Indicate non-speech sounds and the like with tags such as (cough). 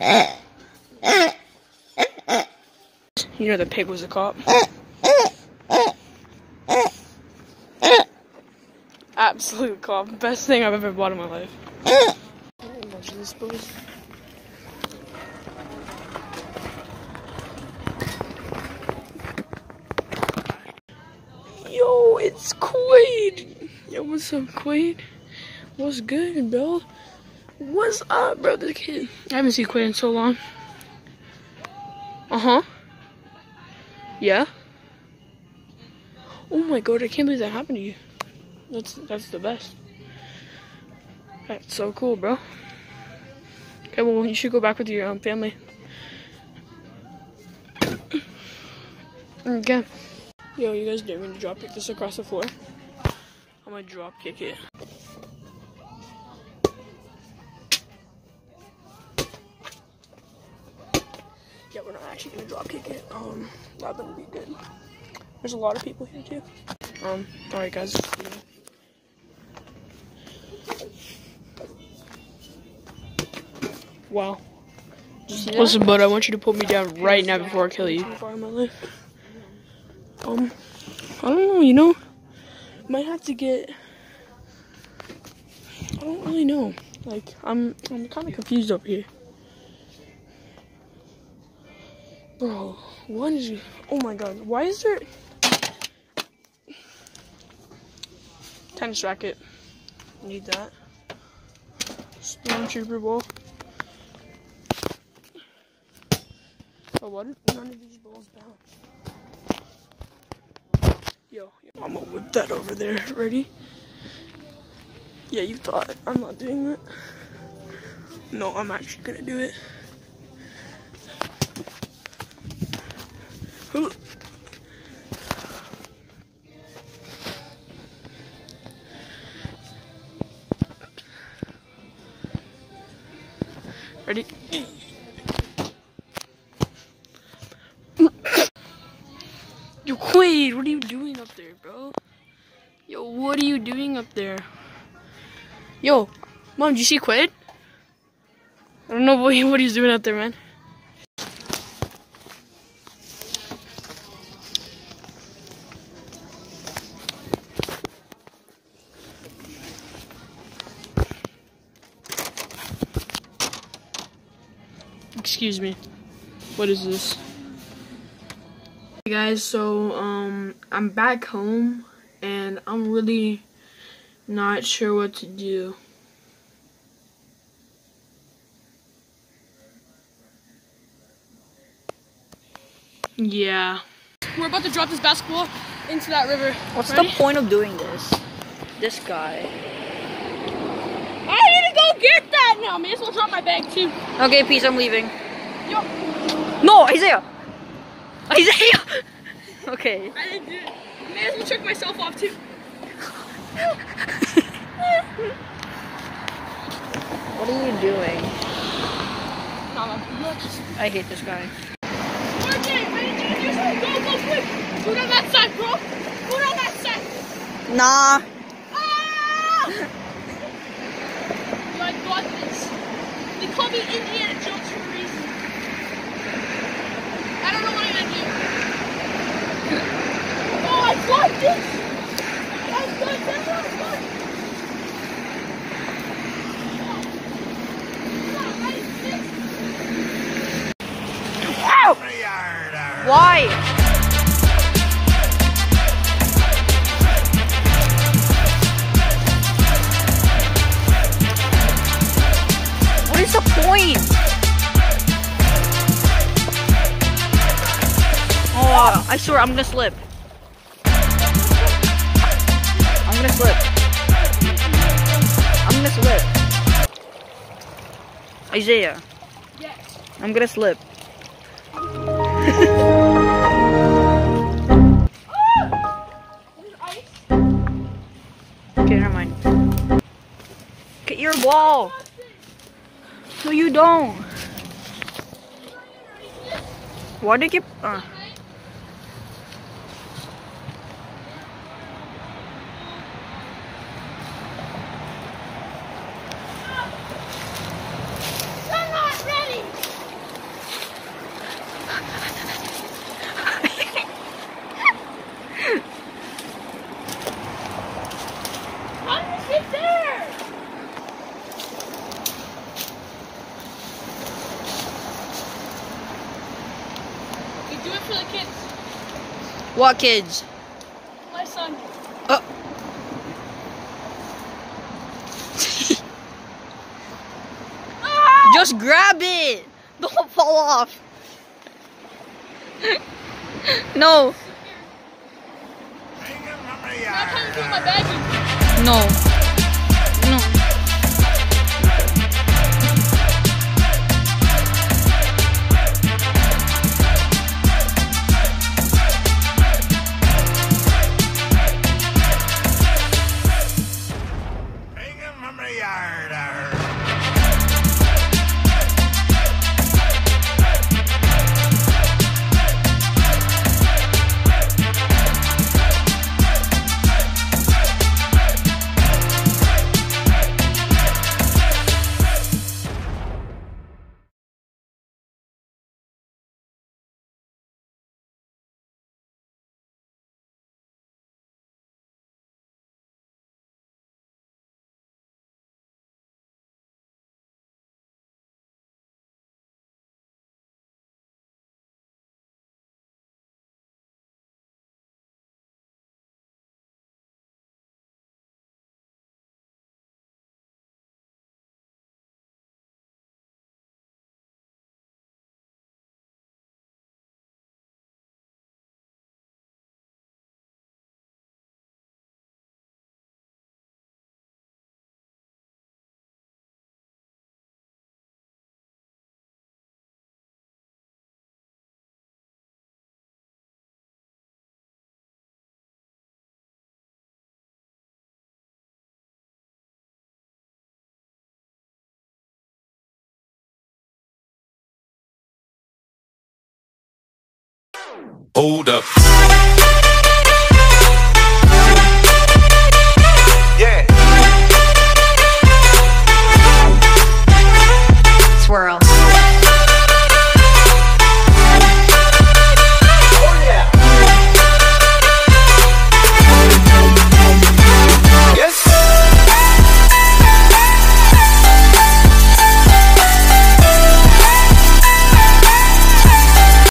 You know the pig was a cop. Absolute cop. Best thing I've ever bought in my life. Yo, it's Quaid. Yo, what's up, Quaid? What's good, bro? What's up, bro? This kid. I haven't seen Quaid in so long. Uh huh. Yeah. Oh my god, I can't believe that happened to you. That's that's the best. That's so cool, bro. Okay, well you should go back with your um, family. Okay. Yo, you guys dare me to drop kick this across the floor? I'm gonna drop kick it. Yeah, we're not actually gonna drop kick it. Um, that wouldn't be good. There's a lot of people here too. Um, alright guys. Wow. Listen, bud, I want you to put me down right now before I kill you. Um, I don't know, you know? Might have to get. I don't really know. Like, I'm, I'm kind of confused over here. Bro, what is. Oh my god, why is there. Tennis racket. Need that. Stormtrooper ball. Oh, what? None of these balls bounce. Yo, I'm gonna whip that over there. Ready? Yeah, you thought. I'm not doing that. No, I'm actually gonna do it. Ready? Yo, Quaid, what are you doing up there, bro? Yo, what are you doing up there? Yo, mom, did you see Quaid? I don't know what, he, what he's doing out there, man. Excuse me. What is this? Hey guys, so um I'm back home and I'm really not sure what to do. Yeah. We're about to drop this basketball into that river. What's Ready? the point of doing this? This guy. I need to go get that now. May as well drop my bag too. Okay, peace, I'm leaving. Yo, No, Izaiah! Izaiah! (laughs) okay. I didn't do it. May as well check myself off too. (laughs) What are you doing? I hate this guy. Okay, ready to do something? Go, go, quick! Put it on that side, bro! Put it on that side! Nah. Ah! Yo, I got this. Call me Indiana Jones for a reason. I don't know what I'm gonna do. Oh, I got this! I got this! Oh, I got this! Ow! Why? Point? Oh, I swear I'm gonna slip. I'm gonna slip. I'm gonna slip. Izaiah, Yes. I'm gonna slip. (laughs) Okay, never mind. Get your ball. No, you don't. Why did you? Uh. I'm not ready. What kids? My son. Oh. Ah! Just grab it. (laughs) Don't fall off. no, I'm trying to take my baggie. no, no. Hold up.